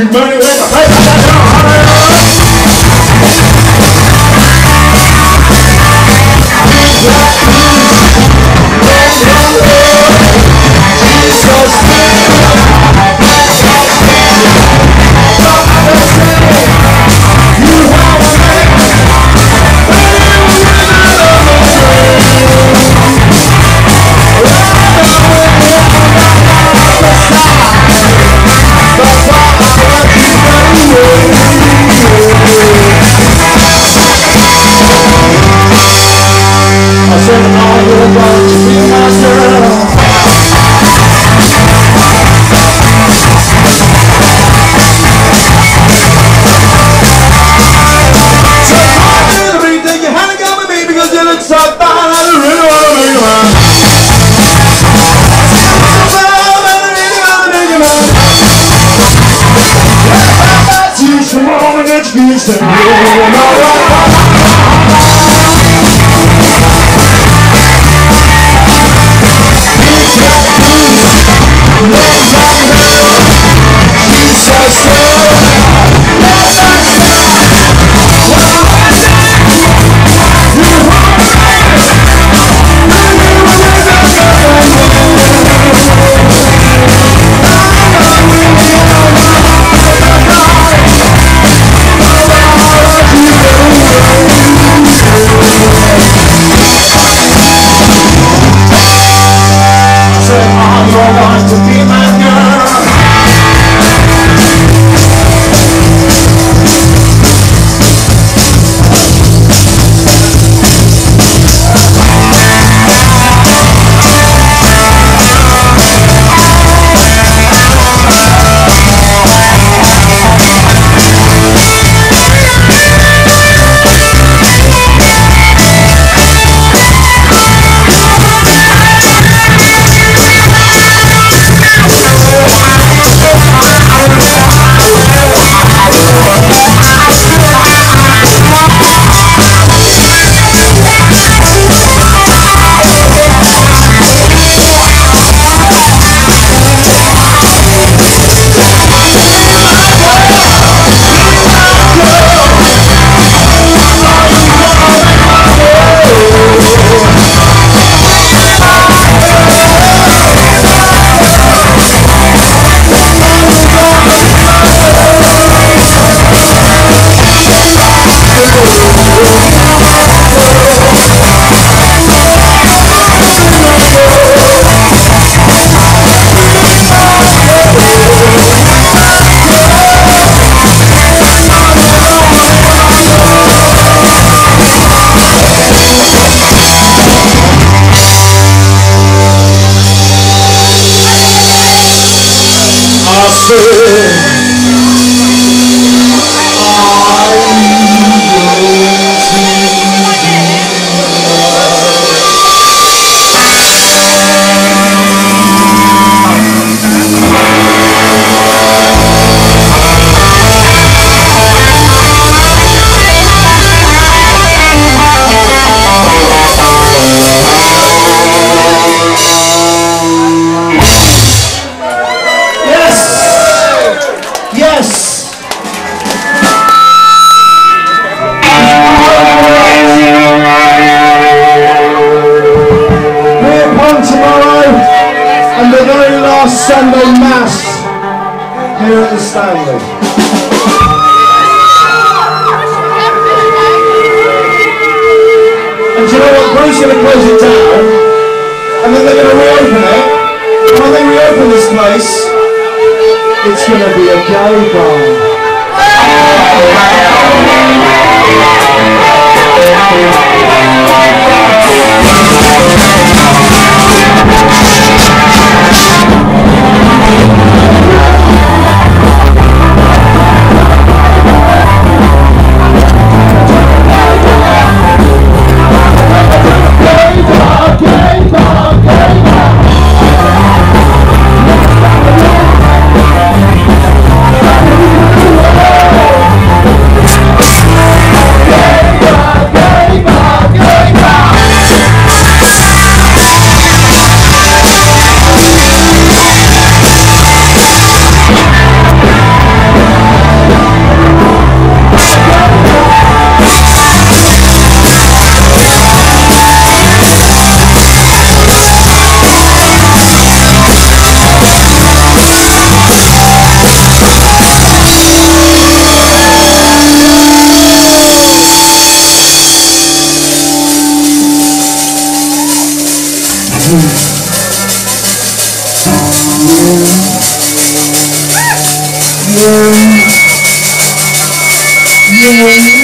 Everybody she's wrong and it's and you're alright. I here Stanley. And do you know what? Bruce's going to close it down and then they're going to reopen it. And when they reopen this place, it's going to be a gay bar. Gay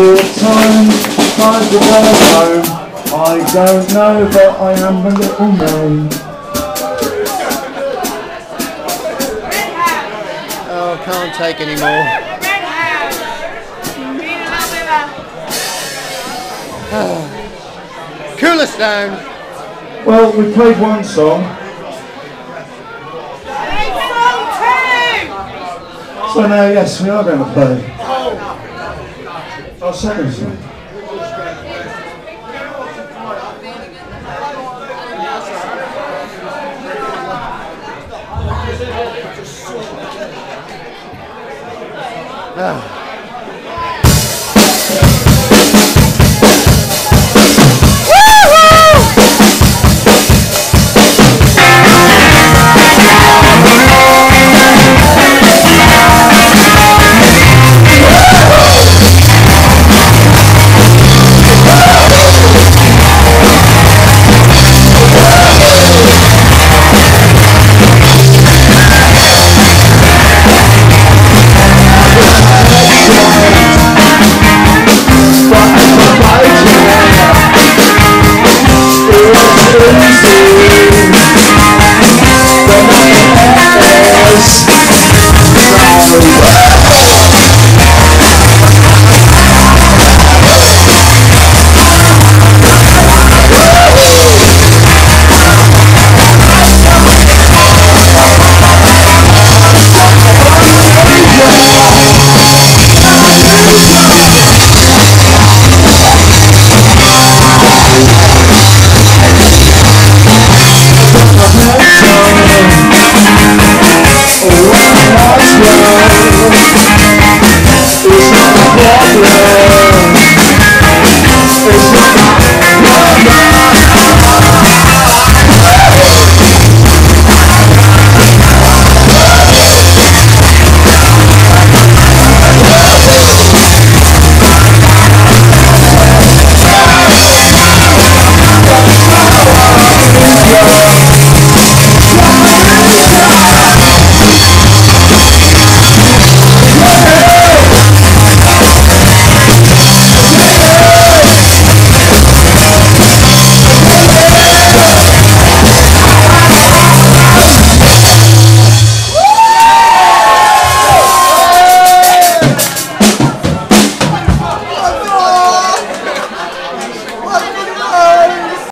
Is it time, time to go home? I don't know, but I am a little man. Oh, can't take any more. Coolest down. Well, we played one song, so now yes, we are going to play our second song. Ah.